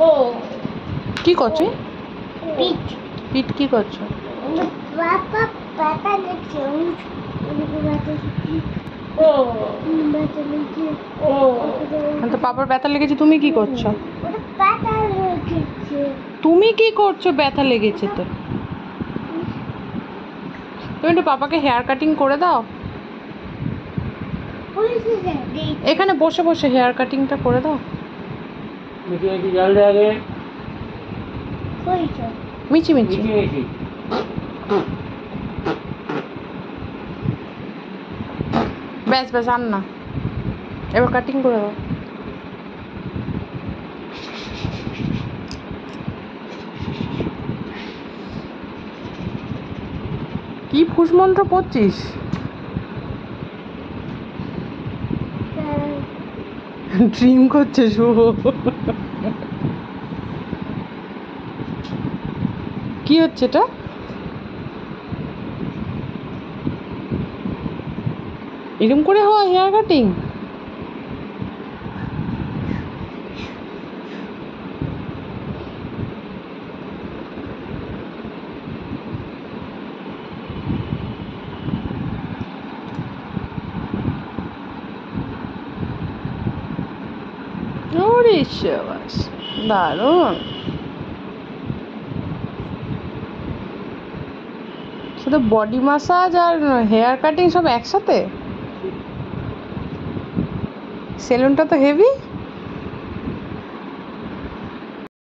ও কি করছ? পিঠ পিট কি করছ? বাবা পাতা ও তো পাপার ব্যথা লেগেছে তুমি কি করছ? তুমি কি করছ ব্যথা লেগেছে তো তুমি একটু পাপাকে হেয়ার কাটিং করে দাও। এখানে বসে বসে হেয়ার কাটিংটা করে দাও। জল দে আগে মিচি মিচি ব্যাস ব্যাস আন না। এবার কাটিং করে দাও। কি ফুসমন্ত্র পড়ছিস? ড্রিম করছে শুভ কি হচ্ছে এটা? এরম করে হয় হেয়ার কাটিং? ওরে শাবাশ শুধু বডি মাসাজ আর হেয়ার কাটিং সব একসাথে? সেলুনটা তো হেভি